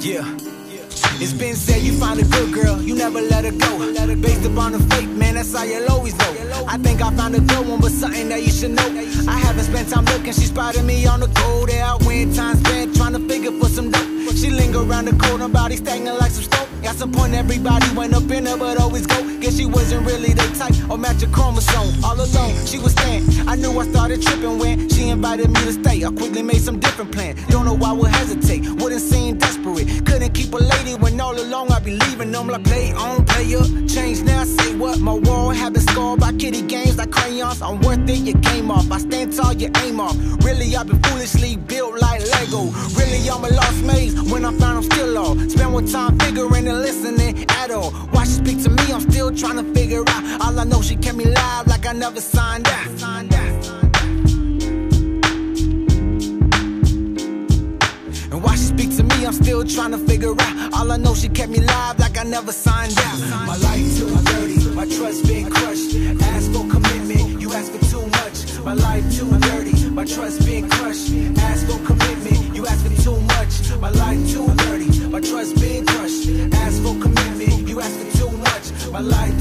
Yeah. It's been said you find a good girl, you never let her go. Based upon the fate, man, that's how you'll always know. I think I found a good one, but something that you should know. I haven't spent time looking, she spotted me on the go there. When time spent trying to figure for some dope. She linger around the cold, corner, body stagnant like some stone. Got some point, everybody went up in her, but always go. Guess she wasn't really the type or match a chromosome. All alone, she was staying. I knew I started tripping when she invited me to stay. I quickly made some different plans. Don't know why I would hesitate. Wouldn't seem desperate. Couldn't keep a lady when all along I be leaving them like play on, play up. Change now, say what? My wall have been scarred by kitty games like crayons. I'm worth it, you came off. I stand tall, you aim off. Really, I've been foolishly built like Lego. Really, I'm a lost maze. When I found I'm still lost. Spend more time figuring and listening at all. Why she speak to me, I'm still trying to figure out. All I know, she kept me live like I never signed out. Signed out. And why she speak to me, I'm still trying to figure out. All I know, she kept me live like I never signed out. My life too dirty, my trust been crushed. Ask for commitment, you ask for too much. My life too dirty, my trust been crushed. Ask for commitment, you ask for too much. My life too dirty, my trust been crushed. Ask for commitment, you ask for too much. My life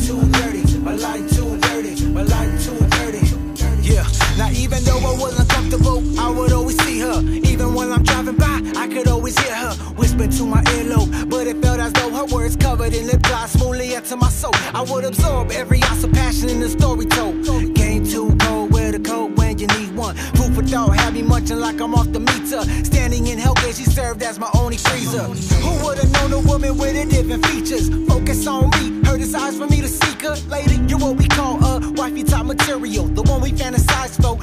her whisper to my earlobe. But it felt as though her words covered in lip gloss smoothly into my soul. I would absorb every ounce of passion in the story told. Game too cold, where the code when you need one. Food for thought, have me munching like I'm off the meter. Standing in Hellgate, she served as my only freezer. Who would've known a woman with a different features? Focus on me, her desires for me to seek her. Lady, you're what we call a wifey type material. The one we fantasize for,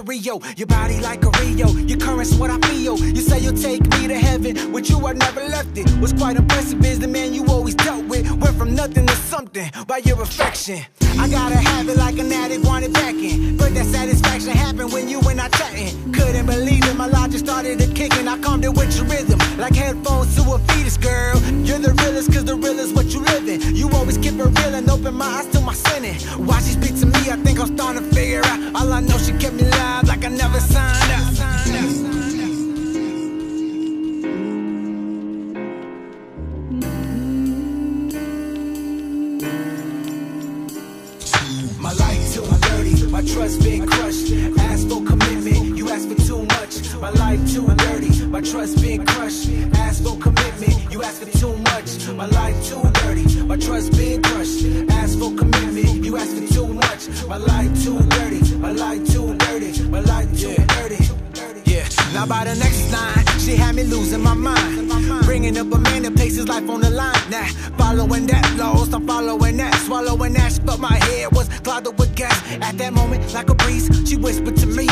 it's. Your body like a Rio, your current's what I feel. You say you'll take me to heaven, with you I never left it. Was quite impressive, is the man you always dealt with. Went from nothing to something by your affection. I gotta have it like an addict, want it back in. But that satisfaction happened when you and I chatting. Couldn't believe it, my logic started to kicking. I calmed it with your rhythm, like headphones to a fetus, girl. You're the realest, cause the real is what you live in. You always keep it real and open my eyes to my sinning. Why she speak to me, I think I'm starting to figure out. All I know, she kept me never signed up. My life too dirty, my trust been crushed. Ask for commitment, you ask for too much. My life too dirty, my trust been crushed. Ask for commitment, you ask for too much. My life too dirty, my trust been crushed. Ask for commitment, you ask for too much. My life too dirty, my life too dirty, now by the next line, she had me losing my mind. Bringing up a man that placed his life on the line. Now, following that, lost, I'm following that. Swallowing ash, but my head was clouded with gas. At that moment, like a breeze, she whispered to me.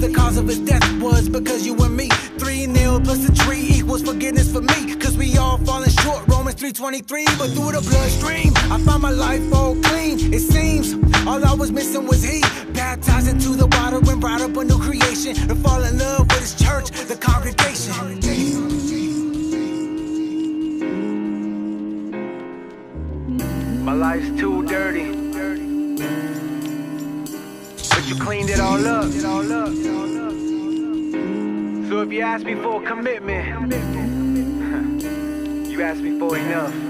The cause of his death was because you and me. Three nil plus a tree equals forgiveness for me. Cause we all falling short, Romans 323. But through the bloodstream, I found my life all clean. It seems all I was missing was he. Baptized into the water and brought up a new creation. To fall in love with his church, the congregation. My life's too dirty. But you cleaned it all up. So if you ask me for a commitment, you ask me for enough.